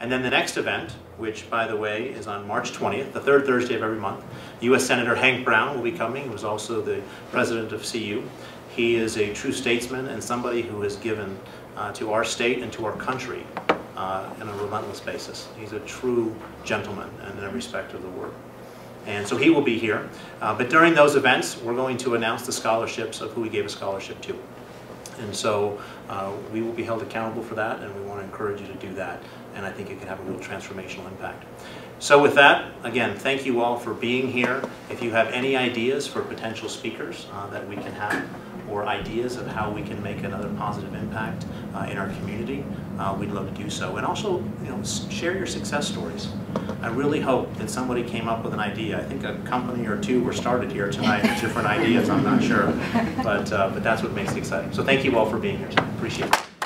And then the next event, which by the way is on March 20th, the third Thursday of every month, U.S. Senator Hank Brown will be coming, who is also the president of CU. He is a true statesman and somebody who has given uh, to our state and to our country uh, on a relentless basis. He's a true gentleman in every respect of the word. And so he will be here. Uh, but during those events, we're going to announce the scholarships of who we gave a scholarship to. And so uh, we will be held accountable for that, and we want to encourage you to do that. And I think it can have a real transformational impact. So with that, again, thank you all for being here. If you have any ideas for potential speakers uh, that we can have, or ideas of how we can make another positive impact uh, in our community, uh, we'd love to do so. And also, you know, share your success stories. I really hope that somebody came up with an idea. I think a company or two were started here tonight with different ideas. I'm not sure, but uh, but that's what makes it exciting. So thank you all for being here tonight. Appreciate it.